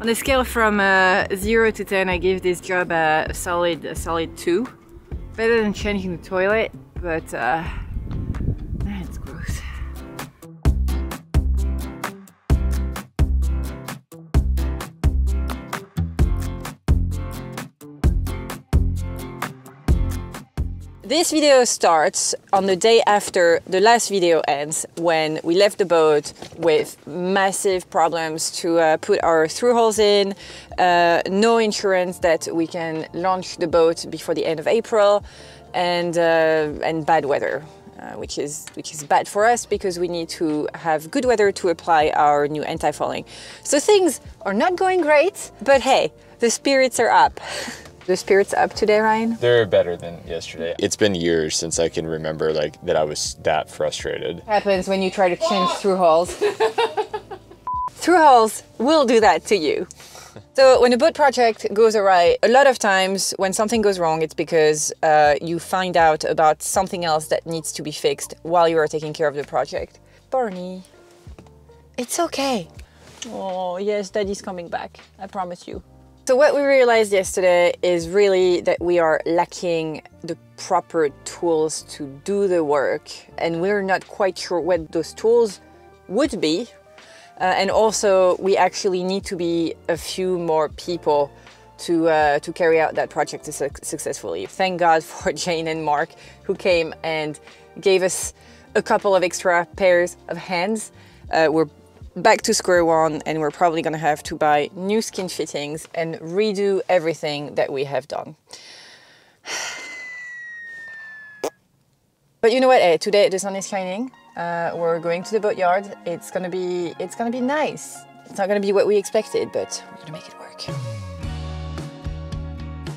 On a scale from uh, 0 to 10, I give this job a solid, a solid 2. Better than changing the toilet, but uh, This video starts on the day after the last video ends when we left the boat with massive problems to uh, put our through holes in, uh, no insurance that we can launch the boat before the end of April, and, uh, and bad weather. Uh, which is which is bad for us because we need to have good weather to apply our new anti-fouling. So things are not going great, but hey, the spirits are up. The spirits up today, Ryan? They're better than yesterday. It's been years since I can remember like that I was that frustrated. Happens when you try to change through holes. through holes will do that to you. So when a boat project goes awry, a lot of times when something goes wrong, it's because uh, you find out about something else that needs to be fixed while you are taking care of the project. Barney, it's okay. Oh yes, daddy's coming back. I promise you. So what we realized yesterday is really that we are lacking the proper tools to do the work and we're not quite sure what those tools would be. Uh, and also we actually need to be a few more people to, uh, to carry out that project su successfully. Thank God for Jane and Mark who came and gave us a couple of extra pairs of hands. Uh, we're back to square one and we're probably gonna have to buy new skin fittings and redo everything that we have done. But you know what, hey, today the sun is shining. Uh, we're going to the boatyard. It's gonna be, it's gonna be nice. It's not gonna be what we expected, but we're gonna make it work.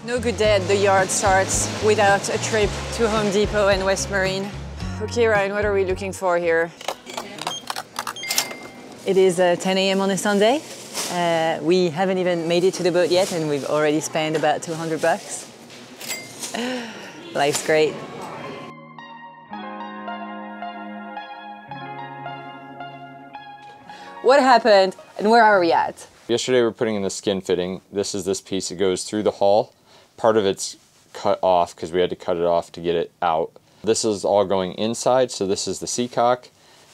No good day at the yard starts without a trip to Home Depot and West Marine. Okay, Ryan, what are we looking for here? It is uh, 10 a.m. on a Sunday. Uh, we haven't even made it to the boat yet and we've already spent about 200 bucks. Life's great. What happened and where are we at? Yesterday we are putting in the skin fitting. This is this piece. It goes through the hull. Part of it's cut off because we had to cut it off to get it out. This is all going inside, so this is the seacock.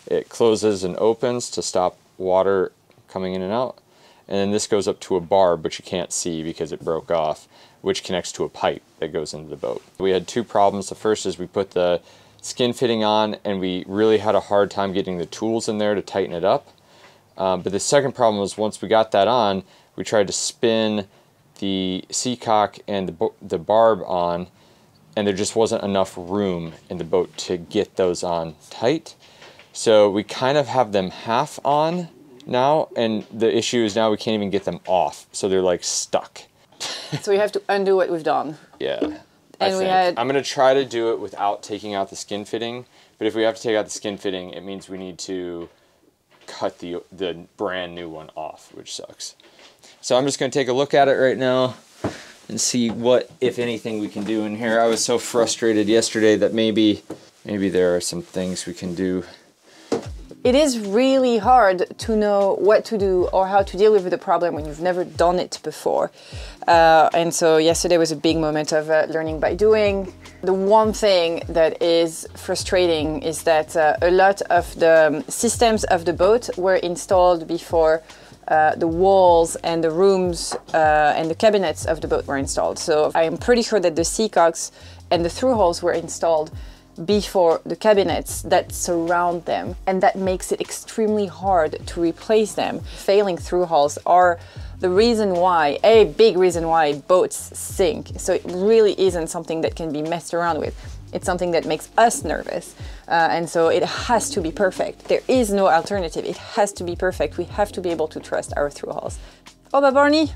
It closes and opens to stop water coming in and out. And then this goes up to a barb, which you can't see because it broke off, which connects to a pipe that goes into the boat. We had two problems. The first is we put the skin fitting on and we really had a hard time getting the tools in there to tighten it up. Um, but the second problem was once we got that on, we tried to spin the seacock and the, the barb on and there just wasn't enough room in the boat to get those on tight. So we kind of have them half on now, and the issue is now we can't even get them off. So they're like stuck. so we have to undo what we've done. Yeah. And we had... I'm going to try to do it without taking out the skin fitting. But if we have to take out the skin fitting, it means we need to cut the, the brand new one off, which sucks. So I'm just going to take a look at it right now and see what, if anything, we can do in here. I was so frustrated yesterday that maybe, maybe there are some things we can do it is really hard to know what to do or how to deal with the problem when you've never done it before. Uh, and so yesterday was a big moment of uh, learning by doing. The one thing that is frustrating is that uh, a lot of the systems of the boat were installed before uh, the walls and the rooms uh, and the cabinets of the boat were installed. So I am pretty sure that the sea seacocks and the through holes were installed before the cabinets that surround them and that makes it extremely hard to replace them. Failing through hulls are the reason why, a big reason why boats sink. So it really isn't something that can be messed around with. It's something that makes us nervous. Uh, and so it has to be perfect. There is no alternative. It has to be perfect. We have to be able to trust our through hulls. Oh, but Barney.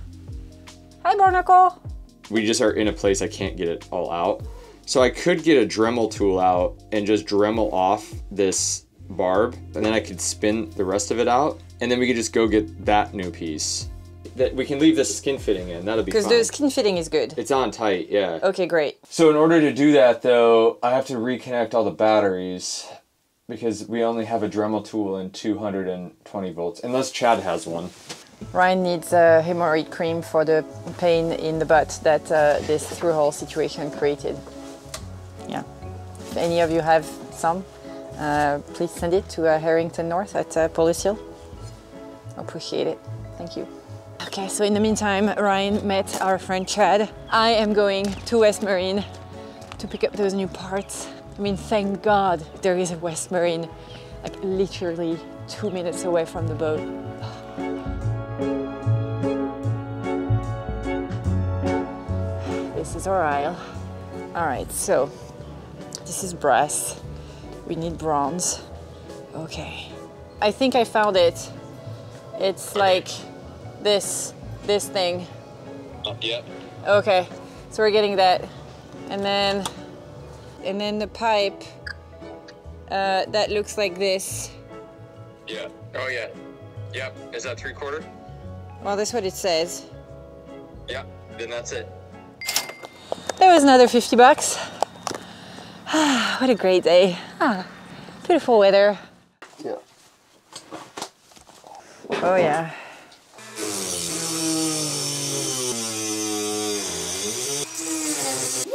Hi, Barnacle. We just are in a place I can't get it all out. So I could get a Dremel tool out and just Dremel off this barb and then I could spin the rest of it out and then we could just go get that new piece. That we can leave the skin fitting in, that'll be Because the skin fitting is good. It's on tight, yeah. Okay, great. So in order to do that though, I have to reconnect all the batteries because we only have a Dremel tool in 220 volts, unless Chad has one. Ryan needs a hemorrhoid cream for the pain in the butt that uh, this through-hole situation created. Yeah. If any of you have some, uh, please send it to uh, Harrington North at uh. Appreciate it. Thank you. Okay, so in the meantime, Ryan met our friend Chad. I am going to West Marine to pick up those new parts. I mean, thank God there is a West Marine, like literally two minutes away from the boat. This is our aisle. All right, so this is brass. We need bronze. Okay. I think I found it. It's like this, this thing. Uh, yep. Okay, so we're getting that. And then, and then the pipe uh, that looks like this. Yeah. Oh yeah. Yep. Is that three quarter? Well, that's what it says. Yeah. Then that's it. There was another 50 bucks. what a great day. Ah, beautiful weather. Yeah. Oh yeah.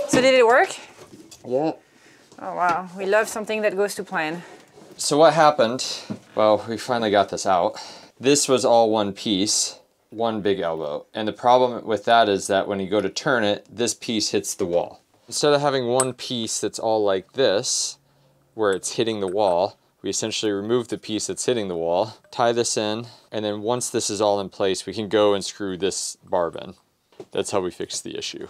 So did it work? Yeah. Oh wow, we love something that goes to plan. So what happened? Well, we finally got this out. This was all one piece, one big elbow. And the problem with that is that when you go to turn it, this piece hits the wall. Instead of having one piece that's all like this, where it's hitting the wall, we essentially remove the piece that's hitting the wall, tie this in, and then once this is all in place, we can go and screw this barb in. That's how we fix the issue.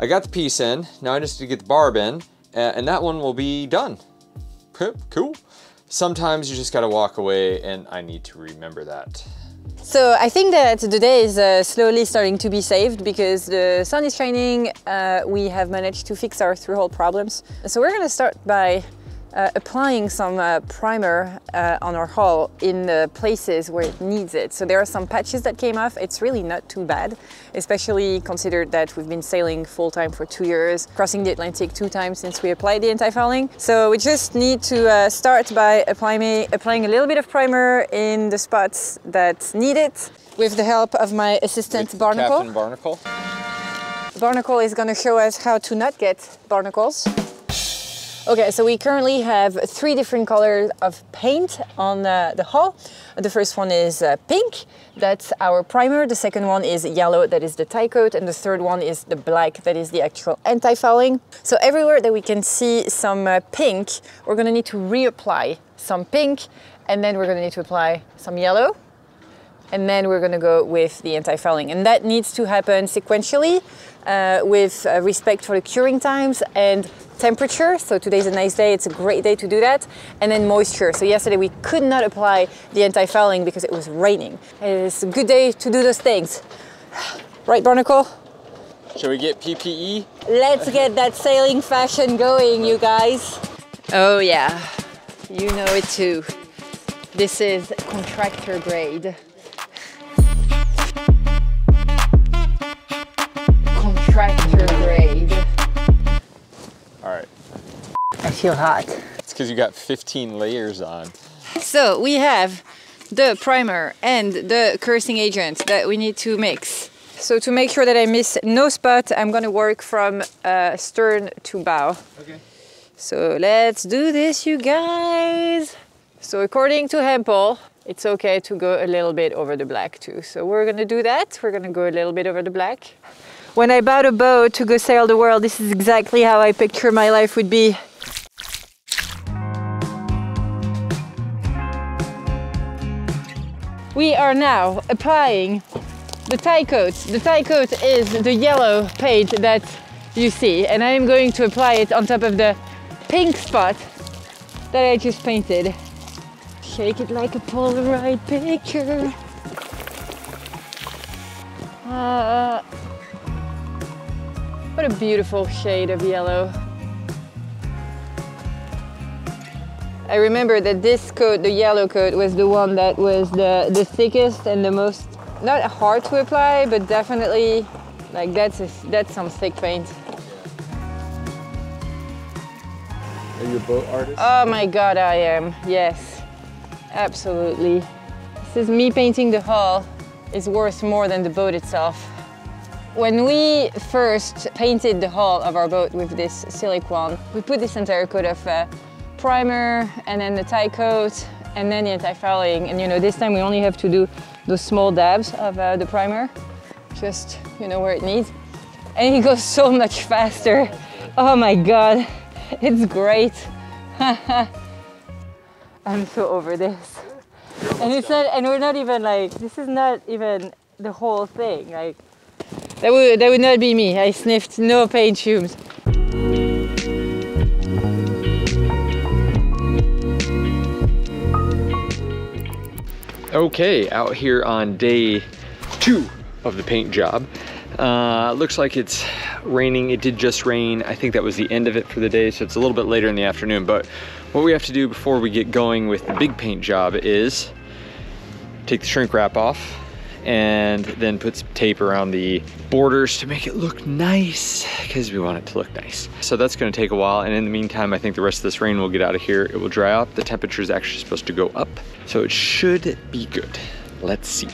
I got the piece in, now I just need to get the barb in, and that one will be done. Cool. Sometimes you just gotta walk away, and I need to remember that. So I think that the day is uh, slowly starting to be saved because the sun is shining. Uh, we have managed to fix our through-hole problems. So we're gonna start by uh, applying some uh, primer uh, on our hull in the places where it needs it. So there are some patches that came off. It's really not too bad, especially considered that we've been sailing full time for two years, crossing the Atlantic two times since we applied the anti-fouling. So we just need to uh, start by applying, applying a little bit of primer in the spots that need it with the help of my assistant Barnacle. Captain Barnacle. Barnacle is going to show us how to not get barnacles. Okay, so we currently have three different colors of paint on uh, the hull. The first one is uh, pink, that's our primer. The second one is yellow, that is the tie coat. And the third one is the black, that is the actual anti-fouling. So everywhere that we can see some uh, pink, we're gonna need to reapply some pink, and then we're gonna need to apply some yellow, and then we're going to go with the anti-fouling. And that needs to happen sequentially uh, with uh, respect for the curing times and temperature. So today's a nice day, it's a great day to do that. And then moisture. So yesterday we could not apply the anti-fouling because it was raining. It's a good day to do those things. Right, Barnacle? Shall we get PPE? Let's get that sailing fashion going, you guys. Oh yeah, you know it too. This is contractor grade. Feel hot. It's because you got 15 layers on. So we have the primer and the curing agent that we need to mix. So to make sure that I miss no spot, I'm gonna work from uh, stern to bow. Okay. So let's do this, you guys. So according to Hempel, it's okay to go a little bit over the black too. So we're gonna do that. We're gonna go a little bit over the black. When I bought a boat to go sail the world, this is exactly how I picture my life would be. We are now applying the tie coat. The tie coat is the yellow paint that you see, and I am going to apply it on top of the pink spot that I just painted. Shake it like a Polaroid picture. Uh, what a beautiful shade of yellow. I remember that this coat, the yellow coat, was the one that was the, the thickest and the most, not hard to apply, but definitely like that's, a, that's some thick paint. Are you a boat artist? Oh my god, I am. Yes, absolutely. This is me painting the hull is worth more than the boat itself. When we first painted the hull of our boat with this silicone, we put this entire coat of uh, primer and then the tie coat and then the anti-fouling. And you know, this time we only have to do those small dabs of uh, the primer, just, you know, where it needs. And it goes so much faster. Oh my God, it's great. I'm so over this. And it's not, and we're not even like, this is not even the whole thing. Like, that would, that would not be me. I sniffed no paint fumes. Okay, out here on day two of the paint job. Uh, looks like it's raining. It did just rain. I think that was the end of it for the day, so it's a little bit later in the afternoon. But what we have to do before we get going with the big paint job is take the shrink wrap off and then put some tape around the borders to make it look nice because we want it to look nice. So that's gonna take a while. And in the meantime, I think the rest of this rain will get out of here. It will dry up. The temperature is actually supposed to go up. So it should be good. Let's see.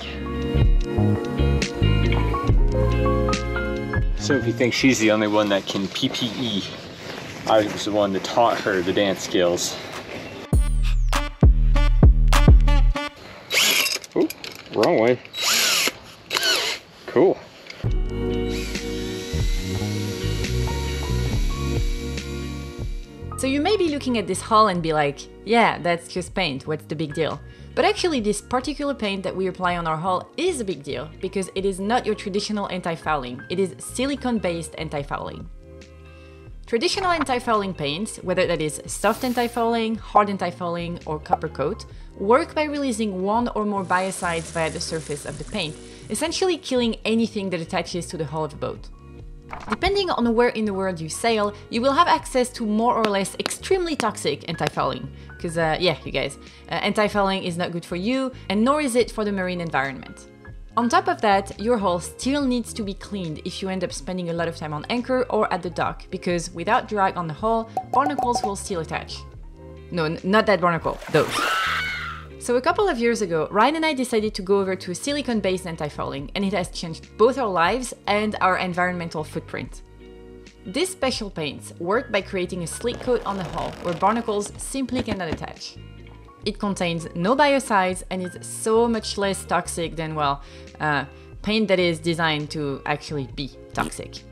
Sophie thinks she's the only one that can PPE. I was the one that taught her the dance skills. Ooh, wrong way. Cool. So you may be looking at this hull and be like, yeah, that's just paint, what's the big deal? But actually this particular paint that we apply on our hull is a big deal because it is not your traditional anti-fouling, it is silicone-based anti-fouling. Traditional anti-fouling paints, whether that is soft anti-fouling, hard anti-fouling, or copper coat, work by releasing one or more biocides via the surface of the paint, essentially killing anything that attaches to the hull of the boat. Depending on where in the world you sail, you will have access to more or less extremely toxic anti-fouling. Because, uh, yeah, you guys, uh, anti-fouling is not good for you, and nor is it for the marine environment. On top of that, your hull still needs to be cleaned if you end up spending a lot of time on anchor or at the dock, because without drag on the hull, barnacles will still attach. No, not that barnacle, those. So a couple of years ago, Ryan and I decided to go over to a silicone-based anti-fouling, and it has changed both our lives and our environmental footprint. These special paints work by creating a slick coat on the hull where barnacles simply cannot attach. It contains no biocides and is so much less toxic than, well, uh, paint that is designed to actually be toxic.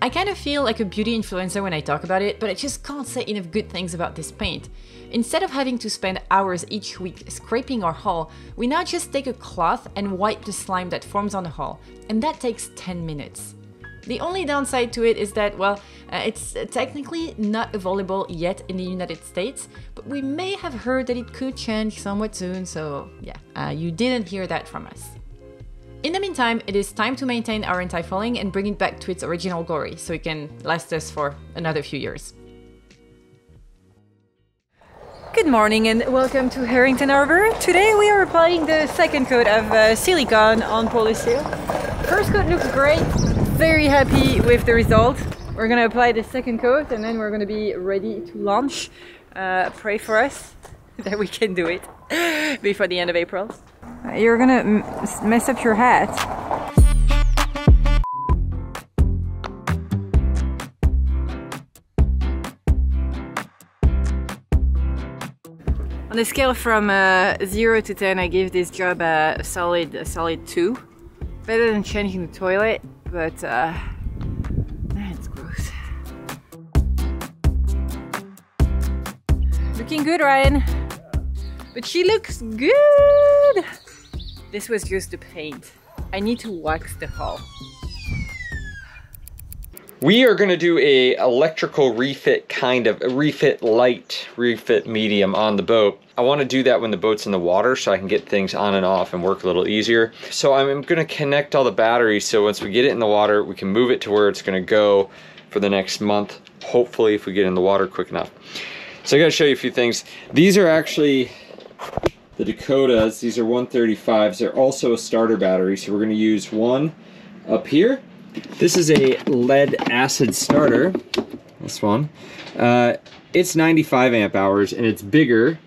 I kind of feel like a beauty influencer when I talk about it, but I just can't say enough good things about this paint. Instead of having to spend hours each week scraping our hull, we now just take a cloth and wipe the slime that forms on the hull, and that takes 10 minutes. The only downside to it is that, well, uh, it's technically not available yet in the United States, but we may have heard that it could change somewhat soon, so yeah, uh, you didn't hear that from us. In the meantime, it is time to maintain our anti-fouling and bring it back to its original glory, so it can last us for another few years. Good morning and welcome to Harrington Harbour. Today we are applying the second coat of uh, silicone on Polar Seal. First coat looks great, very happy with the result. We're gonna apply the second coat and then we're gonna be ready to launch. Uh, pray for us that we can do it before the end of April. You're gonna mess up your hat. On a scale from uh, 0 to 10, I give this job a solid, a solid 2. Better than changing the toilet, but uh, it's gross. Looking good, Ryan. But she looks good. This was just the paint. I need to wax the hull. We are going to do a electrical refit kind of a refit light, refit medium on the boat. I want to do that when the boat's in the water so I can get things on and off and work a little easier. So I'm going to connect all the batteries so once we get it in the water, we can move it to where it's going to go for the next month, hopefully if we get in the water quick enough. So I got to show you a few things. These are actually the Dakotas. These are 135s. They're also a starter battery, so we're going to use one up here this is a lead acid starter, this one. Uh, it's 95 amp hours and it's bigger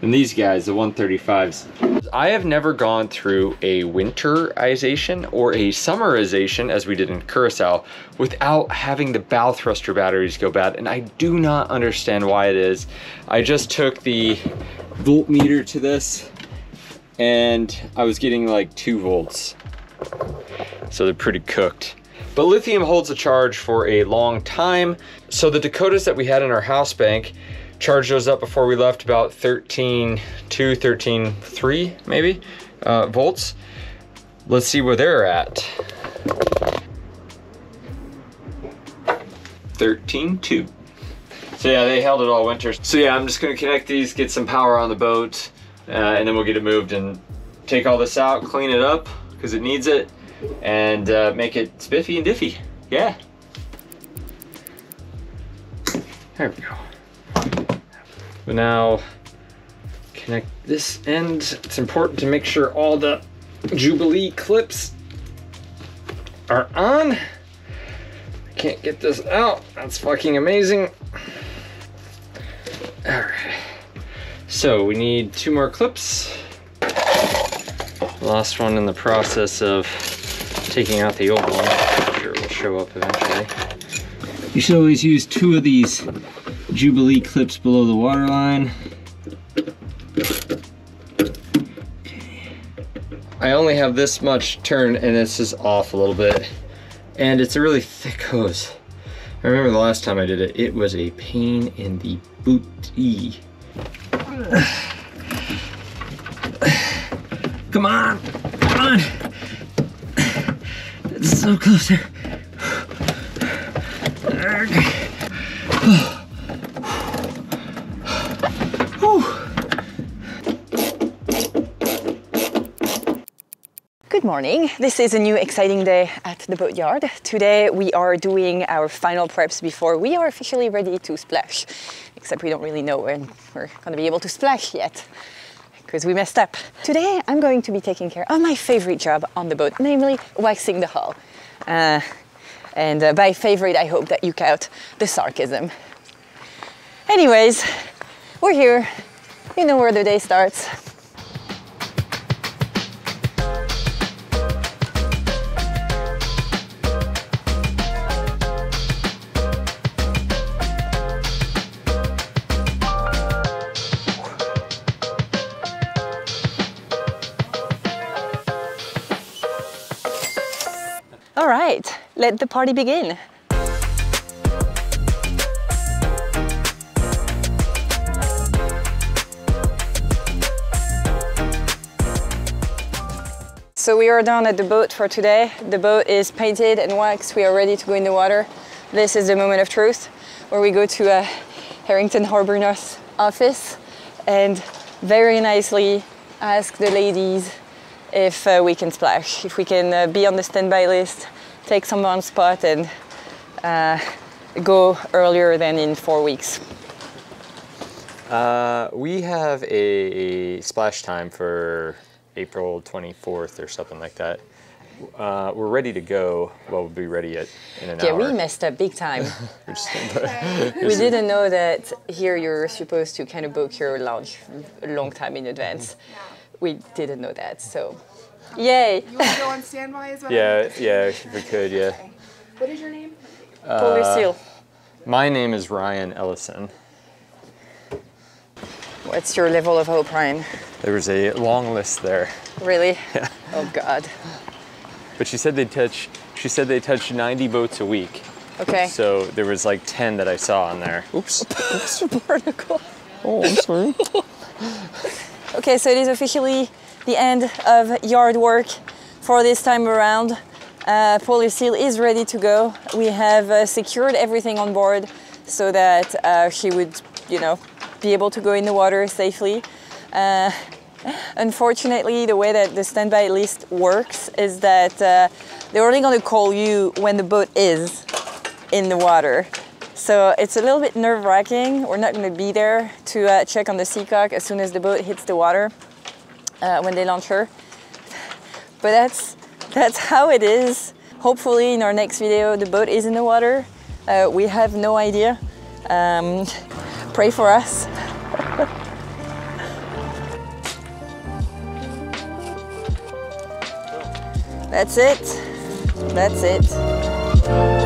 than these guys, the 135s. I have never gone through a winterization or a summerization as we did in Curacao without having the bow thruster batteries go bad. And I do not understand why it is. I just took the voltmeter to this and I was getting like two volts. So they're pretty cooked. But lithium holds a charge for a long time. So the Dakotas that we had in our house bank charged those up before we left about 13, 2, 13, 3 maybe uh, volts. Let's see where they're at. 13, 2. So yeah, they held it all winter. So yeah, I'm just gonna connect these, get some power on the boat, uh, and then we'll get it moved and take all this out, clean it up, because it needs it, and uh, make it spiffy and diffy. Yeah. There we go. Now, connect this end. It's important to make sure all the Jubilee clips are on. I can't get this out. That's fucking amazing. All right. So we need two more clips. Last one in the process of taking out the old one. I'm sure it will show up eventually. You should always use two of these Jubilee clips below the waterline. I only have this much turn and this is off a little bit. And it's a really thick hose. I remember the last time I did it, it was a pain in the booty. Come on, come on. It's so close morning. This is a new exciting day at the boatyard. Today we are doing our final preps before we are officially ready to splash. Except we don't really know when we're going to be able to splash yet because we messed up. Today I'm going to be taking care of my favorite job on the boat, namely waxing the hull. Uh, and uh, by favorite, I hope that you count the sarcasm. Anyways, we're here. You know where the day starts. Let the party begin. So we are down at the boat for today. The boat is painted and waxed. We are ready to go in the water. This is the moment of truth where we go to uh, Harrington Harbour North office and very nicely ask the ladies if uh, we can splash, if we can uh, be on the standby list, take some on spot and uh, go earlier than in four weeks. Uh, we have a splash time for April 24th or something like that. Uh, we're ready to go. Well, we'll be ready at, in an Yeah, hour. we messed up big time. We're we didn't know that here you're supposed to kind of book your lounge a long time in advance. We didn't know that, so yay! You want to go on standby as well? yeah, yeah, if we could, yeah. What is your name? Uh, Polar Seal. My name is Ryan Ellison. What's your level of hope, Ryan? There was a long list there, Really? Yeah. Oh God. but she said they touch. She said they touch 90 boats a week. Okay. So there was like 10 that I saw on there. Oops. Barnacle. Oh, I'm sorry. Okay, so it is officially the end of yard work for this time around. Uh, is ready to go. We have uh, secured everything on board so that uh, she would, you know, be able to go in the water safely. Uh, unfortunately, the way that the standby list works is that uh, they're only going to call you when the boat is in the water. So it's a little bit nerve wracking. We're not going to be there to uh, check on the Seacock as soon as the boat hits the water uh, when they launch her. but that's, that's how it is. Hopefully in our next video the boat is in the water. Uh, we have no idea. Um, pray for us. That's it. That's it.